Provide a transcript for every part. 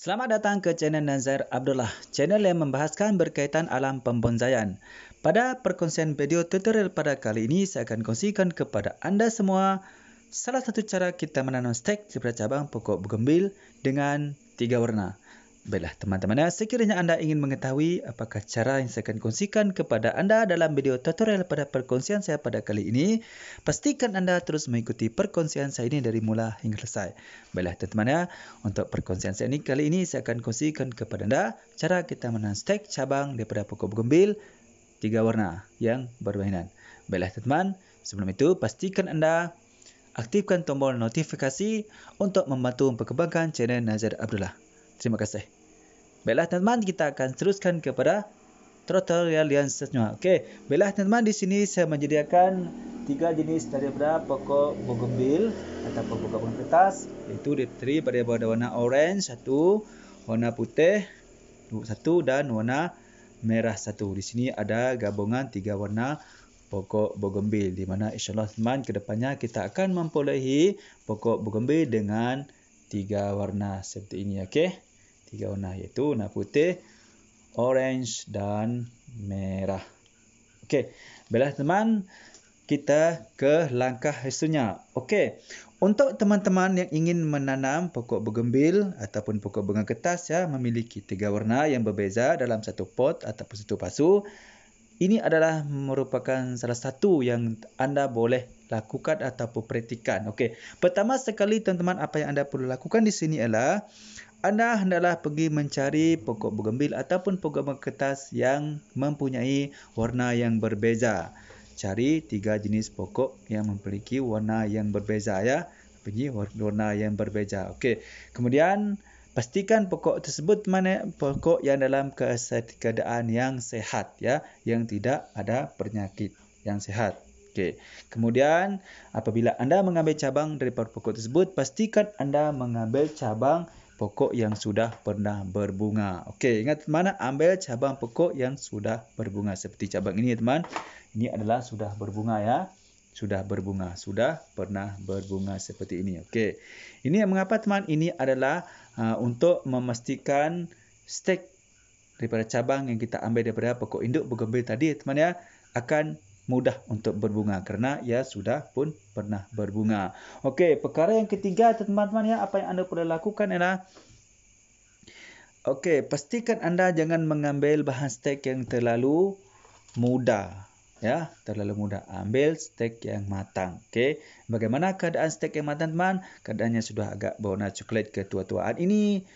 Selamat datang ke channel Nazar Abdullah, channel yang membahaskan berkaitan alam pembonsaian. Pada perkongsian video tutorial pada kali ini, saya akan kongsikan kepada anda semua salah satu cara kita menanam stek daripada cabang pokok bugambil dengan tiga warna. Baiklah teman-teman, sekiranya anda ingin mengetahui apakah cara yang saya akan kongsikan kepada anda dalam video tutorial pada perkongsian saya pada kali ini, pastikan anda terus mengikuti perkongsian saya ini dari mula hingga selesai. Baiklah teman-teman, untuk perkongsian saya ini kali ini saya akan kongsikan kepada anda cara kita menanam stek cabang daripada pokok bergembil tiga warna yang bermahinan. Baiklah teman-teman, sebelum itu pastikan anda aktifkan tombol notifikasi untuk membantu perkembangan channel Nazar Abdullah. Terima kasih. Baiklah teman-teman, kita akan teruskan kepada tutorial yang seterusnya. Okey, baiklah teman-teman, di sini saya menyediakan tiga jenis daripada pokok bougainville ataupun pokok bunga kertas, iaitu terdiri pada warna orange satu, warna putih satu dan warna merah satu. Di sini ada gabungan tiga warna pokok bougainville di mana insya-Allah teman ke depannya kita akan memperolehi pokok bougainville dengan tiga warna seperti ini okey tiga warna iaitu warna putih, orange dan merah. Okey, baiklah teman, kita ke langkah seterusnya. Okey, untuk teman-teman yang ingin menanam pokok bergembil ataupun pokok bunga kertas ya memiliki tiga warna yang berbeza dalam satu pot ataupun satu pasu, ini adalah merupakan salah satu yang anda boleh lakukan ataupun praktikan. Okey, pertama sekali teman-teman apa yang anda perlu lakukan di sini adalah anda hendaklah pergi mencari pokok bugambil ataupun pokok kertas yang mempunyai warna yang berbeza. Cari tiga jenis pokok yang memiliki warna yang berbeza ya. Pergi warna yang berbeza. Okey. Kemudian pastikan pokok tersebut mana pokok yang dalam keadaan yang sehat ya, yang tidak ada penyakit yang sehat. Okey. Kemudian apabila anda mengambil cabang daripada pokok tersebut, pastikan anda mengambil cabang pokok yang sudah pernah berbunga. Okey, ingat mana ambil cabang pokok yang sudah berbunga seperti cabang ini teman. Ini adalah sudah berbunga ya. Sudah berbunga, sudah pernah berbunga seperti ini. Okey. Ini mengapa teman? Ini adalah uh, untuk memastikan stek daripada cabang yang kita ambil daripada pokok induk bergembir tadi teman ya akan mudah untuk berbunga kerana ia sudah pun pernah berbunga. Okey, perkara yang ketiga teman-teman ya, apa yang anda perlu lakukan ialah Okey, pastikan anda jangan mengambil bahan stek yang terlalu muda. Ya, terlalu muda. Ambil stek yang matang. Okey. Bagaimana keadaan stek yang matang, teman? Keadaannya sudah agak berwarna coklat ketua-tuaan ini.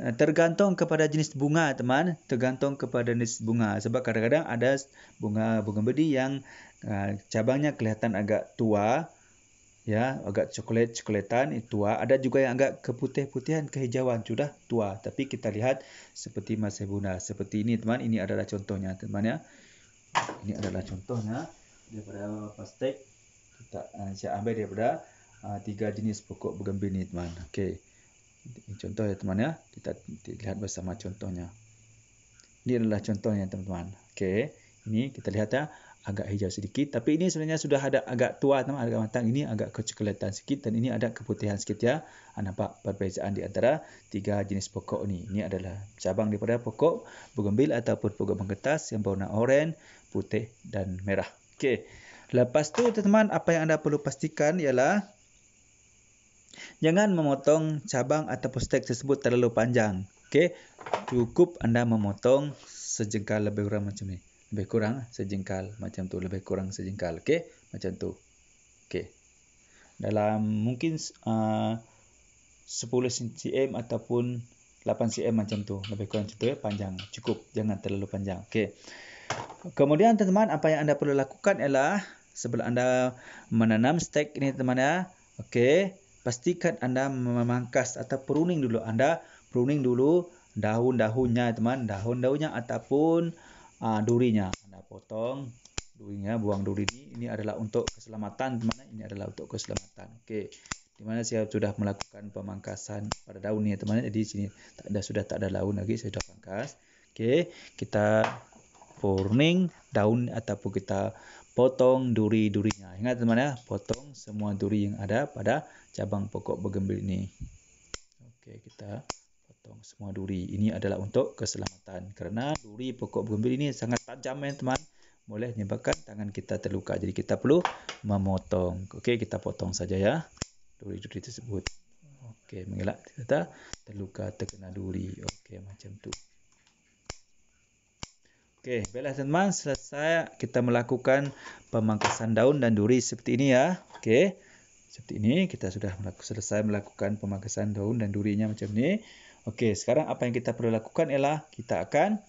Eh, tergantung kepada jenis bunga teman. Tergantung kepada jenis bunga. Sebab kadang-kadang ada bunga bunga bedi yang uh, cabangnya kelihatan agak tua ya agak coklat coklatan itu tua. Ada juga yang agak keputih-putihan kehijauan. Sudah tua. Tapi kita lihat seperti masih bunda. Seperti ini teman. Ini adalah contohnya teman ya. Ini adalah contohnya daripada plastik. Kita uh, saya ambil daripada uh, tiga jenis pokok bugambil ini teman. Okey contoh ya teman ya. Kita lihat bersama contohnya. Ini adalah contohnya teman-teman. Okey. Ini kita lihat ya agak hijau sedikit tapi ini sebenarnya sudah ada agak tua teman agak matang ini agak kecoklatan sedikit dan ini ada keputihan sedikit ya anda nampak perbezaan di antara tiga jenis pokok ini ini adalah cabang daripada pokok bugambil ataupun pokok mengkertas yang berwarna oranye putih dan merah okey lepas tu teman-teman apa yang anda perlu pastikan ialah Jangan memotong cabang atau stek tersebut terlalu panjang. Okey, cukup anda memotong sejengkal lebih kurang macam ni. Lebih kurang sejengkal macam tu, lebih kurang sejengkal. Okey, macam tu. Okey. Dalam mungkin uh, 10 cm ataupun 8 cm macam tu, lebih kurang macam tu ya, panjang. Cukup, jangan terlalu panjang. Okey. Kemudian teman-teman, apa yang anda perlu lakukan ialah sebelum anda menanam stek ini teman-teman ya. Okey, pastikan anda memangkas atau pruning dulu. Anda pruning dulu daun-daunnya teman, daun-daunnya ataupun uh, durinya. Anda potong durinya, buang duri ini. Ini adalah untuk keselamatan teman. Ini adalah untuk keselamatan. Okey. Di mana saya sudah melakukan pemangkasan pada daun ini teman. Jadi sini tak ada sudah tak ada daun lagi saya sudah pangkas. Okey, kita pruning daun ataupun kita potong duri-durinya. Ingat teman ya, potong semua duri yang ada pada cabang pokok bergembil ini. Okey, kita potong semua duri. Ini adalah untuk keselamatan. Kerana duri pokok bergembil ini sangat tajam ya teman. Boleh menyebabkan tangan kita terluka. Jadi kita perlu memotong. Okey, kita potong saja ya. Duri-duri tersebut. Okey, mengelak kita terluka terkena duri. Okey, macam tu. Okey, baiklah teman-teman. Selesai kita melakukan pemangkasan daun dan duri seperti ini ya. Okey. Seperti ini kita sudah selesai melakukan pemangkasan daun dan durinya macam ni. Okey, sekarang apa yang kita perlu lakukan ialah kita akan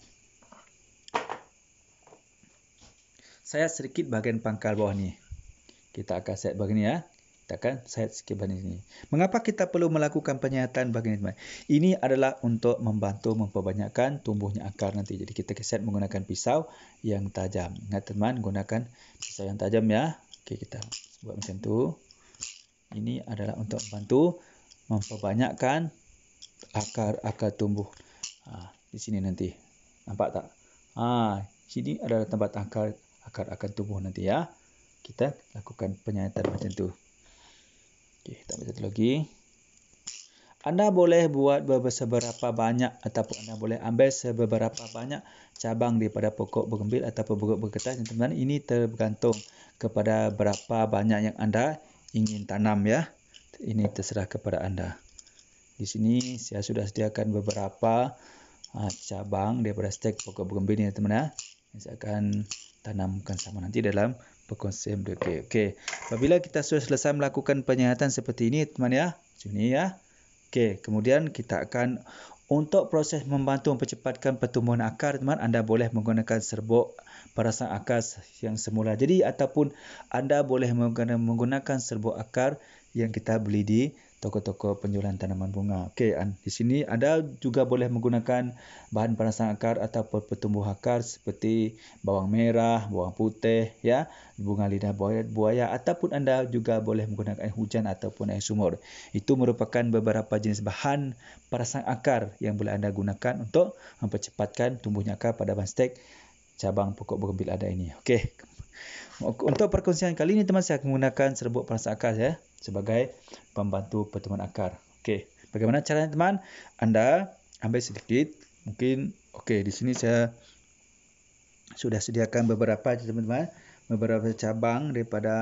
saya sedikit bahagian pangkal bawah ni. Kita akan set bahagian ni ya. Kita akan set sikit bahagian ni. Mengapa kita perlu melakukan penyihatan bahagian ni? Ini adalah untuk membantu memperbanyakkan tumbuhnya akar nanti. Jadi kita set menggunakan pisau yang tajam. Ingat teman, gunakan pisau yang tajam ya. Okey, kita buat macam tu. Ini adalah untuk membantu memperbanyakkan akar-akar tumbuh. Ha, di sini nanti. Nampak tak? Ha, sini adalah tempat akar akar akan tumbuh nanti ya. Kita lakukan penyayatan macam tu. Okey, kita ambil satu lagi. Anda boleh buat beberapa banyak ataupun anda boleh ambil seberapa banyak cabang daripada pokok bergembil ataupun pokok berketas. Teman-teman, ini tergantung kepada berapa banyak yang anda ingin tanam ya. Ini terserah kepada anda. Di sini saya sudah sediakan beberapa uh, cabang daripada stek pokok bergembil ini teman-teman ya. Saya akan tanamkan sama nanti dalam perkongsian berikut. Okey. Apabila kita sudah selesai melakukan penyihatan seperti ini teman ya. Sini ya. Okey, kemudian kita akan untuk proses membantu mempercepatkan pertumbuhan akar teman anda boleh menggunakan serbuk perasan akar yang semula. Jadi ataupun anda boleh menggunakan serbuk akar yang kita beli di toko-toko penjualan tanaman bunga. Okey, di sini anda juga boleh menggunakan bahan perasan akar ataupun pertumbuh akar seperti bawang merah, bawang putih, ya, bunga lidah buaya, buaya ataupun anda juga boleh menggunakan air hujan ataupun air sumur. Itu merupakan beberapa jenis bahan perasan akar yang boleh anda gunakan untuk mempercepatkan tumbuhnya akar pada banstek cabang pokok bergembil ada ini. Okey. Untuk perkongsian kali ini teman saya akan menggunakan serbuk perasan akar ya sebagai pembantu pertumbuhan akar. Okey, bagaimana caranya teman? Anda ambil sedikit, mungkin okey di sini saya sudah sediakan beberapa teman-teman, beberapa cabang daripada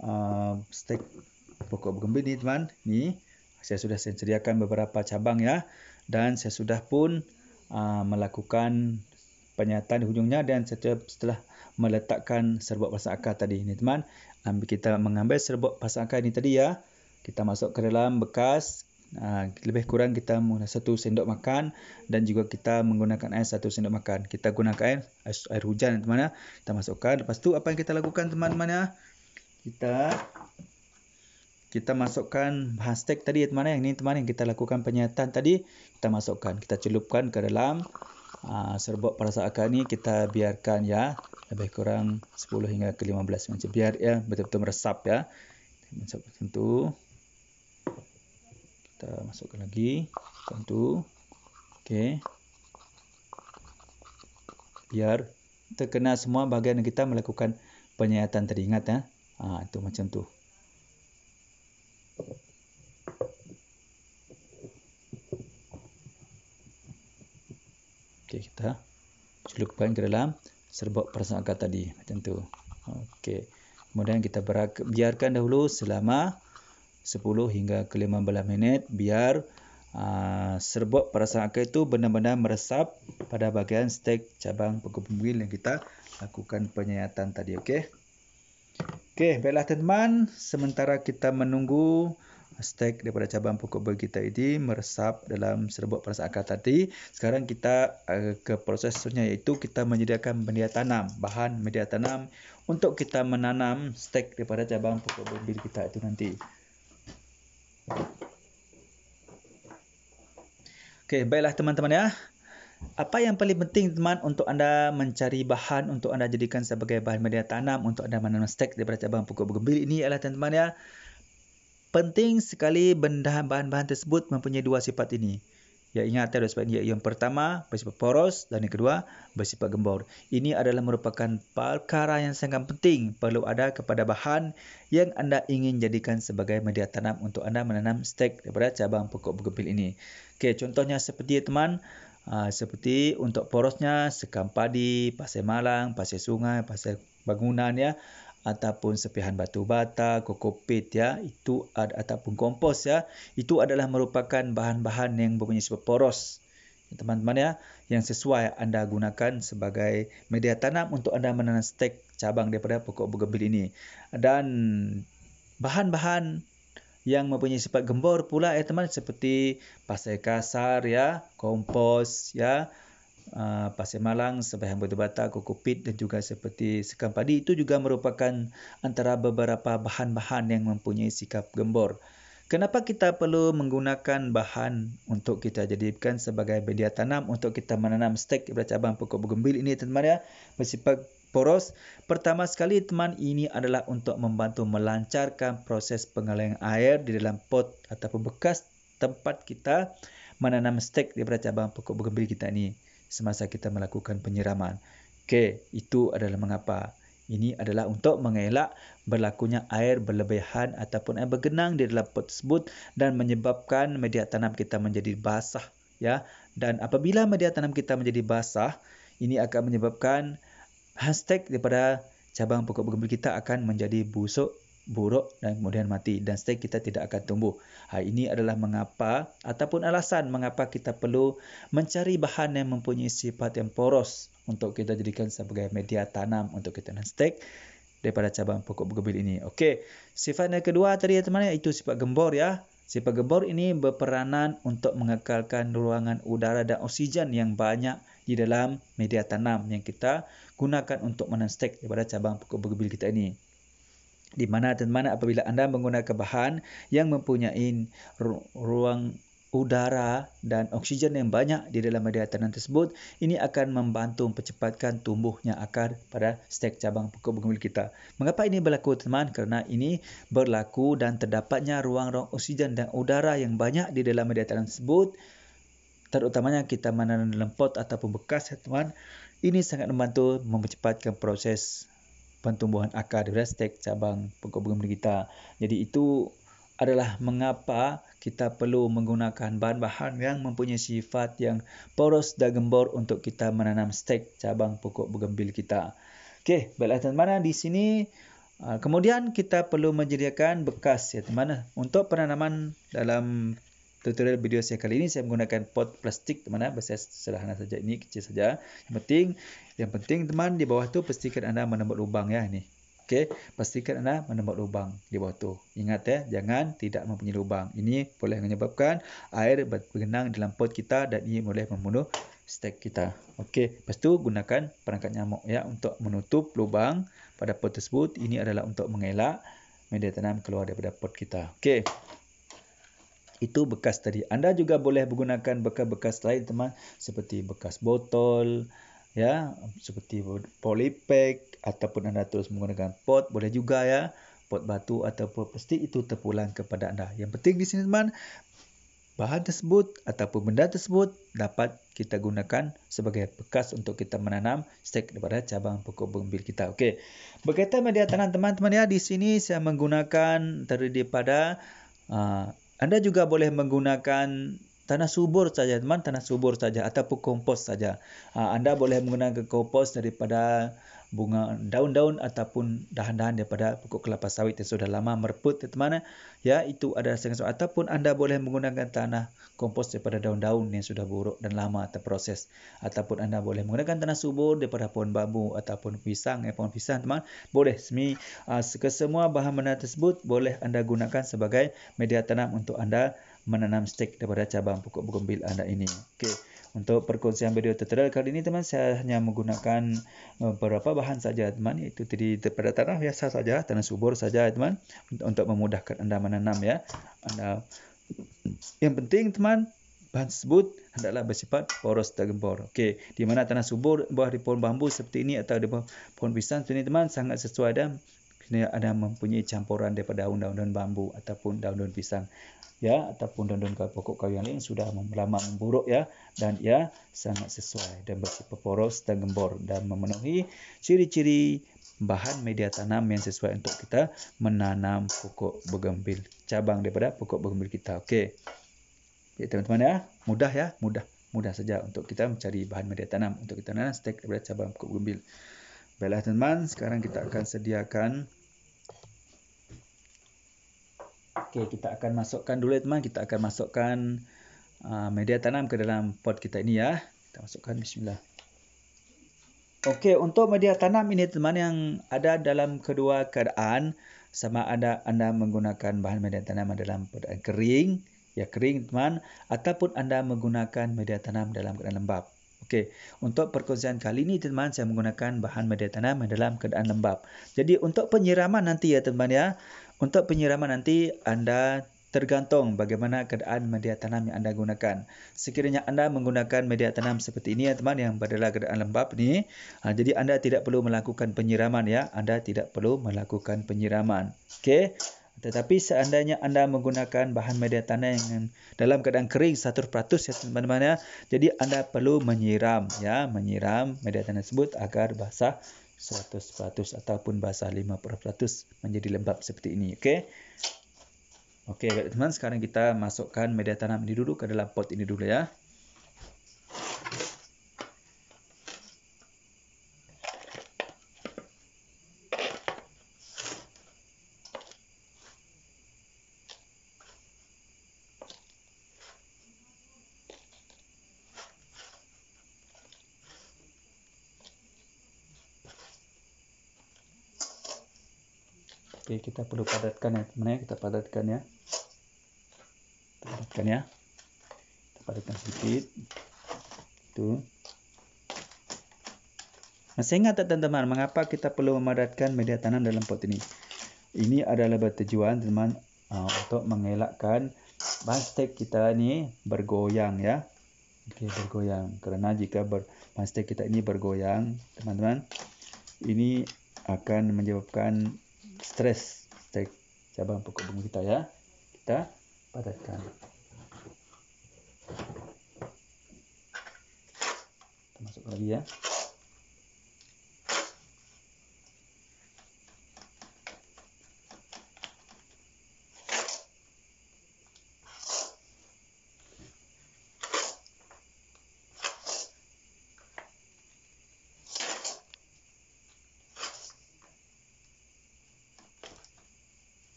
uh, stek pokok bergembil ni teman. Ni saya sudah sediakan beberapa cabang ya dan saya sudah pun uh, melakukan penyataan di hujungnya dan setelah meletakkan serbuk pasang akar tadi ni teman. Kita mengambil serbuk pasang akar ni tadi ya. Kita masuk ke dalam bekas. Uh, lebih kurang kita menggunakan satu sendok makan dan juga kita menggunakan air satu sendok makan. Kita gunakan air, air hujan teman ya. Kita masukkan. Lepas tu apa yang kita lakukan teman-teman ya? Kita kita masukkan hashtag tadi ya. Ini teman yang kita lakukan penyihatan tadi. Kita masukkan. Kita celupkan ke dalam uh, serbuk perasa ni kita biarkan ya lebih kurang 10 hingga ke 15 macam biar ya betul-betul meresap ya. Macam tu kita masukkan lagi. Macam tu okey biar terkena semua bahagian kita melakukan penyayatan tadi ingat ya. Ha itu macam tu okey kita celupkan ke dalam serbuk perasaan akar tadi macam tu. Okey. Kemudian kita berak, biarkan dahulu selama 10 hingga ke 15 minit biar uh, serbuk perasaan akar itu benar-benar meresap pada bahagian stek cabang pembil yang kita lakukan penyayatan tadi. Okey. Okey, baiklah teman-teman, sementara kita menunggu stek daripada cabang pokok buah kita ini meresap dalam serbuk perasaan akar tadi. Sekarang kita uh, ke proses seterusnya iaitu kita menyediakan media tanam, bahan media tanam untuk kita menanam stek daripada cabang pokok buah kita itu nanti. Okey, baiklah teman-teman ya. Apa yang paling penting teman untuk anda mencari bahan untuk anda jadikan sebagai bahan media tanam untuk anda menanam stek daripada cabang pokok bergembil ini adalah teman-teman ya penting sekali benda bahan-bahan tersebut mempunyai dua sifat ini. Ya ingat ada sebab ini yang pertama bersifat poros dan yang kedua bersifat gembor. Ini adalah merupakan perkara yang sangat penting perlu ada kepada bahan yang anda ingin jadikan sebagai media tanam untuk anda menanam stek daripada cabang pokok bergempil ini. Okey, contohnya seperti teman, uh, seperti untuk porosnya sekam padi, pasir malang, pasir sungai, pasir bangunan ya ataupun sepihan batu bata, kokopit ya, itu ada ataupun kompos ya, itu adalah merupakan bahan-bahan yang mempunyai sifat poros. Teman-teman ya, yang sesuai anda gunakan sebagai media tanam untuk anda menanam stek cabang daripada pokok bugambil ini. Dan bahan-bahan yang mempunyai sifat gembor pula ya teman seperti pasir kasar ya, kompos ya, Ah, pasir malang, sebahagian batu bata, kokopit dan juga seperti sekam padi itu juga merupakan antara beberapa bahan-bahan yang mempunyai sikap gembor. Kenapa kita perlu menggunakan bahan untuk kita jadikan sebagai media tanam untuk kita menanam stek daripada cabang pokok bergembil ini teman-teman ya bersifat poros. Pertama sekali teman ini adalah untuk membantu melancarkan proses pengalian air di dalam pot ataupun bekas tempat kita menanam stek daripada cabang pokok bergembil kita ini semasa kita melakukan penyiraman. Okey, itu adalah mengapa. Ini adalah untuk mengelak berlakunya air berlebihan ataupun air bergenang di dalam pot tersebut dan menyebabkan media tanam kita menjadi basah. Ya, dan apabila media tanam kita menjadi basah, ini akan menyebabkan hashtag daripada cabang pokok bergembira kita akan menjadi busuk buruk dan kemudian mati dan stek kita tidak akan tumbuh. Ha, ini adalah mengapa ataupun alasan mengapa kita perlu mencari bahan yang mempunyai sifat yang poros untuk kita jadikan sebagai media tanam untuk kita nanam stek daripada cabang pokok bergebil ini. Okey, sifat yang kedua tadi ya teman-teman itu sifat gembor ya. Sifat gembor ini berperanan untuk mengekalkan ruangan udara dan oksigen yang banyak di dalam media tanam yang kita gunakan untuk menanam daripada cabang pokok bergebil kita ini di mana dan mana apabila anda menggunakan bahan yang mempunyai ruang udara dan oksigen yang banyak di dalam media tanam tersebut ini akan membantu mempercepatkan tumbuhnya akar pada stek cabang pokok bunga kita. Mengapa ini berlaku teman? Kerana ini berlaku dan terdapatnya ruang-ruang oksigen dan udara yang banyak di dalam media tanam tersebut terutamanya kita menanam dalam pot ataupun bekas ya teman. Ini sangat membantu mempercepatkan proses pertumbuhan akar di stek cabang pokok bunga kita. Jadi itu adalah mengapa kita perlu menggunakan bahan-bahan yang mempunyai sifat yang poros dan gembor untuk kita menanam stek cabang pokok bugambil kita. Okey, baiklah teman-teman di sini uh, kemudian kita perlu menyediakan bekas ya teman-teman untuk penanaman dalam tutorial video saya kali ini saya menggunakan pot plastik teman-teman. Besar sederhana saja ini kecil saja. Yang penting yang penting teman di bawah tu pastikan anda menembak lubang ya ini okey? Pastikan anda menembak lubang di bawah tu. Ingat ya jangan tidak mempunyai lubang. Ini boleh menyebabkan air bergenang dalam pot kita dan ini boleh membunuh stek kita. Okey? Lepas tu gunakan perangkat nyamuk ya untuk menutup lubang pada pot tersebut. Ini adalah untuk mengelak media tanam keluar daripada pot kita. Okey itu bekas tadi. Anda juga boleh menggunakan bekas-bekas lain teman seperti bekas botol ya, seperti polypack ataupun anda terus menggunakan pot boleh juga ya. Pot batu ataupun plastik itu terpulang kepada anda. Yang penting di sini teman bahan tersebut ataupun benda tersebut dapat kita gunakan sebagai bekas untuk kita menanam stek daripada cabang pokok bumbil kita. Okey. Berkaitan media tanam teman-teman ya, di sini saya menggunakan terdiri pada uh, anda juga boleh menggunakan tanah subur saja, teman, tanah subur saja ataupun kompos saja. Ha, anda boleh menggunakan kompos daripada bunga daun-daun ataupun dahan-dahan daripada pokok kelapa sawit yang sudah lama mereput teman ya itu adalah sangat ataupun anda boleh menggunakan tanah kompos daripada daun-daun yang sudah buruk dan lama terproses. Ataupun anda boleh menggunakan tanah subur daripada pohon bambu ataupun pisang eh, pohon pisang teman boleh. Semi uh, kesemua bahan-bahan tersebut boleh anda gunakan sebagai media tanam untuk anda menanam stek daripada cabang pokok bergombil anda ini. Okey untuk perkongsian video tutorial kali ini teman saya hanya menggunakan uh, beberapa bahan saja teman iaitu tadi daripada tanah biasa saja tanah subur saja teman untuk memudahkan anda menanam ya anda yang penting teman bahan tersebut hendaklah bersifat poros dan gembor. Okey, di mana tanah subur buah di pohon bambu seperti ini atau di pohon pisang seperti ini teman sangat sesuai dan kena ada mempunyai campuran daripada daun-daun bambu ataupun daun-daun pisang. Ya ataupun daun-daun pokok kayu yang lain sudah lama memburuk ya. Dan ia sangat sesuai dan bersifat poros dan gembor dan memenuhi ciri-ciri bahan media tanam yang sesuai untuk kita menanam pokok bergembil cabang daripada pokok bergembil kita. Okey. Ya teman-teman ya. Mudah ya. Mudah. Mudah saja untuk kita mencari bahan media tanam untuk kita nanam stek daripada cabang pokok bergembil. Baiklah teman-teman sekarang kita akan sediakan Okey, kita akan masukkan dulu ya teman. Kita akan masukkan uh, media tanam ke dalam pot kita ini ya. Kita masukkan bismillah. Okey, untuk media tanam ini teman yang ada dalam kedua keadaan sama ada anda menggunakan bahan media tanam dalam keadaan kering, ya kering teman ataupun anda menggunakan media tanam dalam keadaan lembap. Okey, untuk perkongsian kali ini teman saya menggunakan bahan media tanam dalam keadaan lembap. Jadi untuk penyiraman nanti ya teman ya, untuk penyiraman nanti anda tergantung bagaimana keadaan media tanam yang anda gunakan. Sekiranya anda menggunakan media tanam seperti ini ya teman yang adalah keadaan lembap ni, ha, jadi anda tidak perlu melakukan penyiraman ya. Anda tidak perlu melakukan penyiraman. Okey. Tetapi seandainya anda menggunakan bahan media tanam yang dalam keadaan kering 100% ya teman-teman ya. Jadi anda perlu menyiram ya, menyiram media tanam tersebut agar basah 100% ataupun basah 50% menjadi lembap seperti ini. Okey. Okey, teman-teman, sekarang kita masukkan media tanam ini dulu ke dalam pot ini dulu ya. Okey, kita perlu padatkan ya, teman. Kita padatkan ya. Kita padatkan ya. Kita padatkan sedikit. Itu. Masih ingat tak teman-teman, mengapa kita perlu memadatkan media tanam dalam pot ini? Ini adalah bertujuan teman uh, untuk mengelakkan bahan stek kita ini bergoyang ya. Okey, bergoyang. Kerana jika ber, kita ini bergoyang, teman-teman, ini akan menyebabkan stres cabang pokok bunga kita ya. Kita padatkan. Kita masuk lagi ya.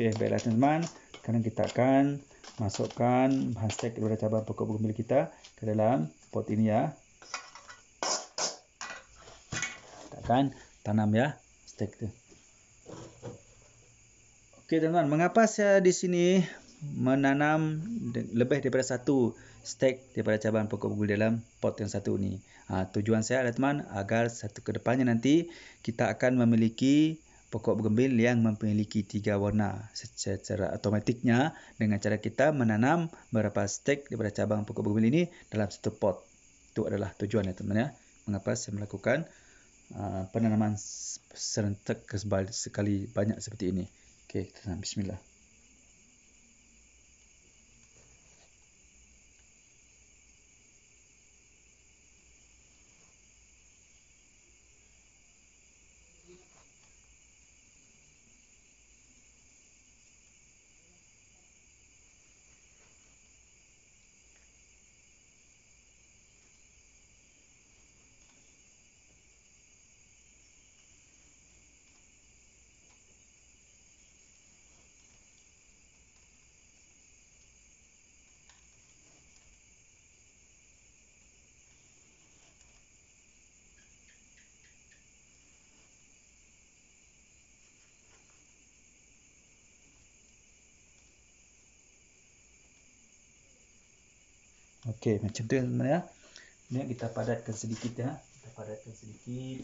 Okey, baiklah teman-teman. Sekarang kita akan masukkan bahan stek daripada cabang pokok bergembira kita ke dalam pot ini ya. Kita akan tanam ya stek tu. Okey teman-teman, mengapa saya di sini menanam lebih daripada satu stek daripada cabang pokok bergembira dalam pot yang satu ni? Ha, tujuan saya adalah teman agar satu kedepannya nanti kita akan memiliki pokok bergembil yang memiliki tiga warna secara otomatiknya dengan cara kita menanam beberapa stek daripada cabang pokok bergembil ini dalam satu pot. Itu adalah tujuan ya teman ya. Mengapa saya melakukan uh, penanaman serentak sekali banyak seperti ini. Okey, bismillah. Okey, macam tu teman ya. Ini kita padatkan sedikit ya. Kita padatkan sedikit.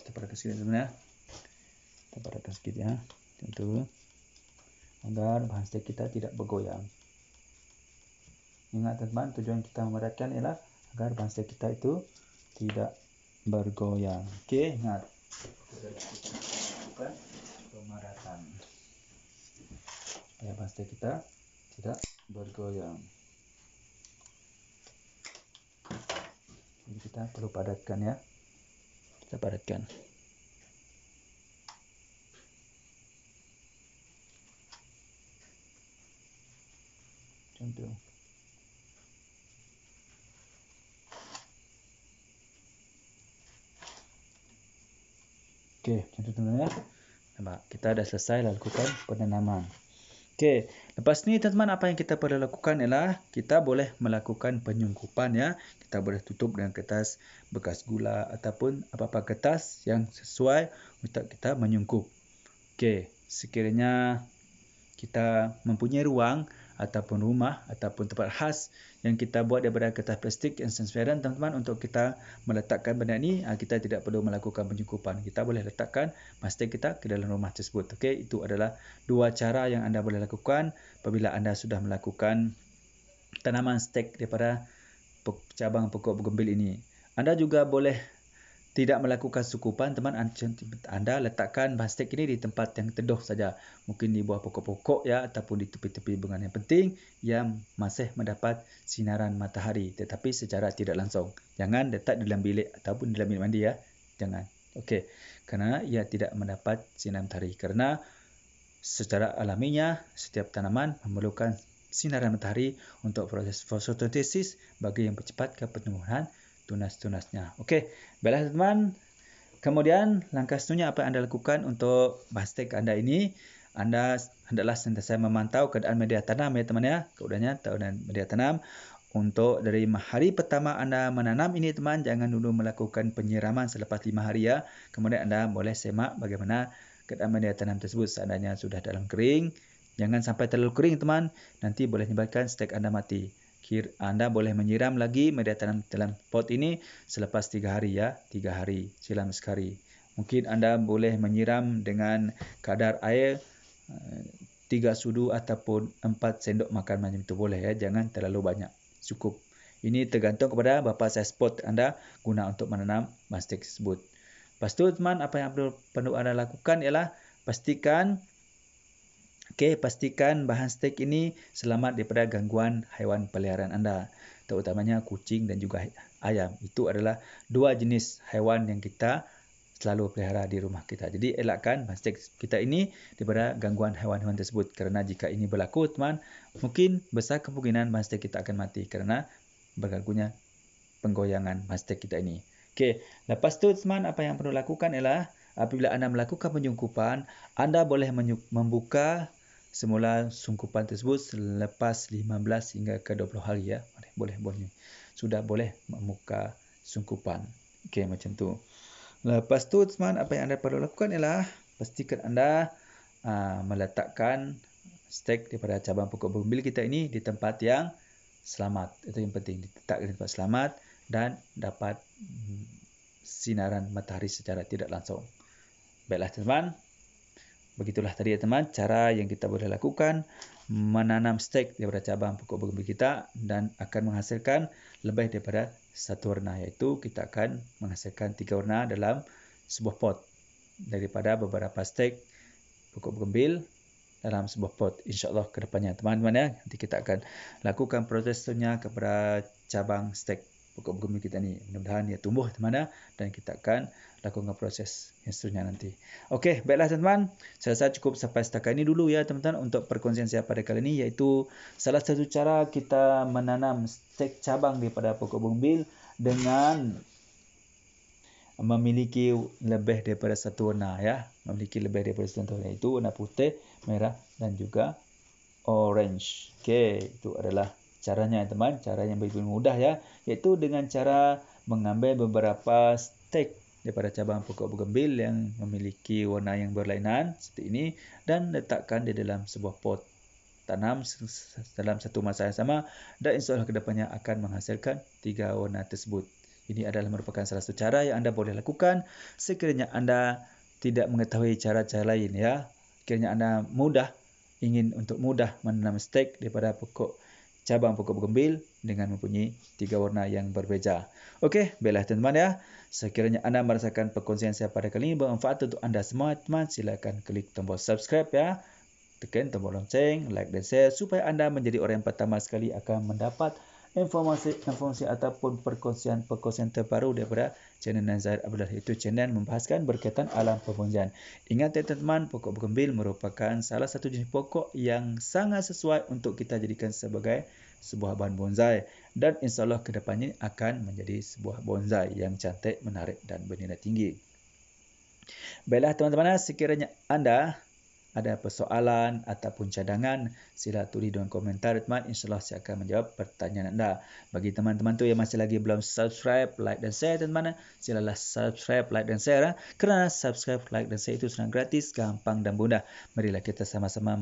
Kita padatkan sedikit ya. Kita padatkan sedikit ya. Tentu agar bahan stek kita tidak bergoyang. Ingat teman, tujuan kita memadatkan ialah agar bahan stek kita itu tidak bergoyang. Okey, ingat. Pemadatan. Ya, pasti kita tidak bergoyang. Jadi kita perlu padatkan ya. Kita padatkan. Contoh. Okey, contoh teman-teman ya. Nampak, kita dah selesai lakukan penanaman. Okey, lepas ni teman-teman apa yang kita perlu lakukan ialah kita boleh melakukan penyungkupan ya. Kita boleh tutup dengan kertas bekas gula ataupun apa-apa kertas yang sesuai untuk kita menyungkup. Okey, sekiranya kita mempunyai ruang ataupun rumah ataupun tempat khas yang kita buat daripada kertas plastik yang transparan teman-teman untuk kita meletakkan benda ni ah, kita tidak perlu melakukan penyukupan. Kita boleh letakkan plastik kita ke dalam rumah tersebut okey? Itu adalah dua cara yang anda boleh lakukan apabila anda sudah melakukan tanaman stek daripada cabang pokok bergembil ini. Anda juga boleh tidak melakukan sukupan, teman anda letakkan plastik ini di tempat yang teduh saja. Mungkin di bawah pokok-pokok ya ataupun di tepi-tepi bunga yang penting yang masih mendapat sinaran matahari tetapi secara tidak langsung. Jangan letak di dalam bilik ataupun di dalam bilik mandi ya. Jangan. Okey. Kerana ia tidak mendapat sinar matahari. Kerana secara alaminya setiap tanaman memerlukan sinaran matahari untuk proses fotosintesis bagi yang percepatkan pertumbuhan tunas-tunasnya. Okey, baiklah teman-teman. Kemudian langkah seterusnya apa yang anda lakukan untuk bastek anda ini? Anda hendaklah sentiasa memantau keadaan media tanam ya teman ya. Kemudiannya keadaan media tanam untuk dari hari pertama anda menanam ini teman jangan dulu melakukan penyiraman selepas lima hari ya. Kemudian anda boleh semak bagaimana keadaan media tanam tersebut seandainya sudah dalam kering. Jangan sampai terlalu kering teman, nanti boleh menyebabkan stek anda mati anda boleh menyiram lagi media tanam dalam pot ini selepas tiga hari ya, tiga hari silam sekali. Mungkin anda boleh menyiram dengan kadar air eh, tiga sudu ataupun empat sendok makan macam itu boleh ya, jangan terlalu banyak, cukup. Ini tergantung kepada berapa saiz pot anda guna untuk menanam mastic tersebut. Lepas tu teman, apa yang perlu anda lakukan ialah pastikan Okey, pastikan bahan steak ini selamat daripada gangguan haiwan peliharaan anda, terutamanya kucing dan juga ayam. Itu adalah dua jenis haiwan yang kita selalu pelihara di rumah kita. Jadi elakkan bahan steak kita ini daripada gangguan haiwan-haiwan tersebut kerana jika ini berlaku, teman, mungkin besar kemungkinan bahan steak kita akan mati kerana berganggunya penggoyangan bahan steak kita ini. Okey, lepas tu teman, apa yang perlu lakukan ialah apabila anda melakukan penyungkupan, anda boleh membuka semula sungkupan tersebut selepas 15 hingga ke 20 hari ya. Boleh boleh. Sudah boleh membuka sungkupan. Okey macam tu. Lepas tu teman apa yang anda perlu lakukan ialah pastikan anda ah, meletakkan stek daripada cabang pokok bumbil kita ini di tempat yang selamat. Itu yang penting diletakkan di tempat selamat dan dapat mm, sinaran matahari secara tidak langsung. Baiklah teman, Begitulah tadi ya teman cara yang kita boleh lakukan menanam stek daripada cabang pokok bergembira kita dan akan menghasilkan lebih daripada satu warna iaitu kita akan menghasilkan tiga warna dalam sebuah pot daripada beberapa stek pokok bergembil dalam sebuah pot insyaallah ke depannya. Teman-teman ya nanti kita akan lakukan prosesnya kepada cabang stek pokok bergembil kita ni. Mudah-mudahan ia tumbuh teman ya dan kita akan lakukan proses yang seterusnya nanti. Okey, baiklah teman-teman. Saya rasa cukup sampai setakat ini dulu ya teman-teman untuk perkongsian saya pada kali ini iaitu salah satu cara kita menanam stek cabang daripada pokok bumbil dengan memiliki lebih daripada satu warna ya. Memiliki lebih daripada satu warna iaitu warna putih, merah dan juga orange. Okey, itu adalah caranya teman-teman. Cara yang lebih mudah ya iaitu dengan cara mengambil beberapa stek daripada cabang pokok bugambil yang memiliki warna yang berlainan seperti ini dan letakkan di dalam sebuah pot tanam dalam satu masa yang sama dan insyaAllah kedepannya akan menghasilkan tiga warna tersebut. Ini adalah merupakan salah satu cara yang anda boleh lakukan sekiranya anda tidak mengetahui cara-cara lain ya. Sekiranya anda mudah ingin untuk mudah menanam stek daripada pokok cabang pokok bugambil dengan mempunyai tiga warna yang berbeza. Okey, baiklah teman-teman ya. Sekiranya anda merasakan perkongsian saya pada kali ini bermanfaat untuk anda semua, teman silakan klik tombol subscribe ya tekan tombol lonceng, like dan share supaya anda menjadi orang yang pertama sekali akan mendapat informasi-informasi ataupun perkongsian-perkongsian terbaru daripada channel Nazar Abdullah itu channel membahaskan berkaitan alam pembonjan. Ingat ya teman-teman, pokok bugambil merupakan salah satu jenis pokok yang sangat sesuai untuk kita jadikan sebagai sebuah bahan bonsai dan insyaAllah kedepannya akan menjadi sebuah bonsai yang cantik, menarik dan bernilai tinggi. Baiklah teman-teman, sekiranya anda ada persoalan ataupun cadangan, sila tulis dalam komentar teman. InsyaAllah saya akan menjawab pertanyaan anda. Bagi teman-teman tu yang masih lagi belum subscribe, like dan share teman-teman, silalah subscribe, like dan share. Kerana subscribe, like dan share itu senang gratis, gampang dan mudah. Marilah kita sama-sama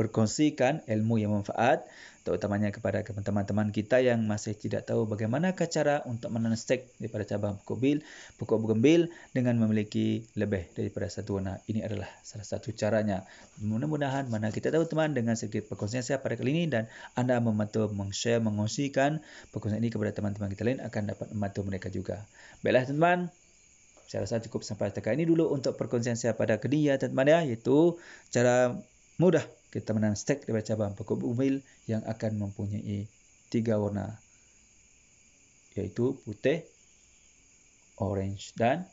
berkongsikan ilmu yang manfaat terutamanya kepada teman-teman kita yang masih tidak tahu bagaimana cara untuk menanam stek daripada cabang pokok bil, pokok bugambil dengan memiliki lebih daripada satu warna. Ini adalah salah satu caranya. Mudah-mudahan mana kita tahu teman dengan sedikit perkongsian saya pada kali ini dan anda membantu meng-share, mengongsikan perkongsian ini kepada teman-teman kita lain akan dapat membantu mereka juga. Baiklah teman-teman, saya rasa cukup sampai setakat ini dulu untuk perkongsian saya pada kini ya teman-teman ya, iaitu cara mudah kita menanam stek daripada cabang pokok bumil yang akan mempunyai tiga warna iaitu putih, orange dan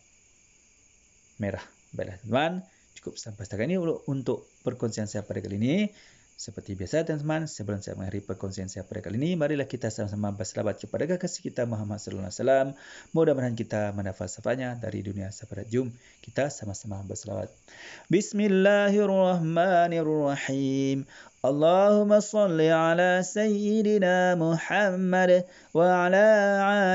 merah. Baiklah teman, cukup sampai setakat ini untuk perkongsian saya pada kali ini. Seperti biasa teman-teman, sebelum saya mengakhiri perkongsian saya pada kali ini, marilah kita sama-sama berselawat kepada kekasih kita Muhammad sallallahu alaihi wasallam. Mudah-mudahan kita mendapat syafaatnya dari dunia sampai jum. Kita sama-sama berselawat. Bismillahirrahmanirrahim. Muhammad wa ala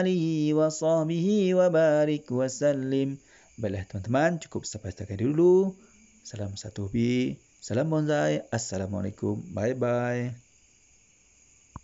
alihi wa sahbihi wa barik wa sallim. Baiklah teman-teman, cukup sampai setakat dulu. Salam satu bi. Salam bonsai. Assalamualaikum. Bye bye.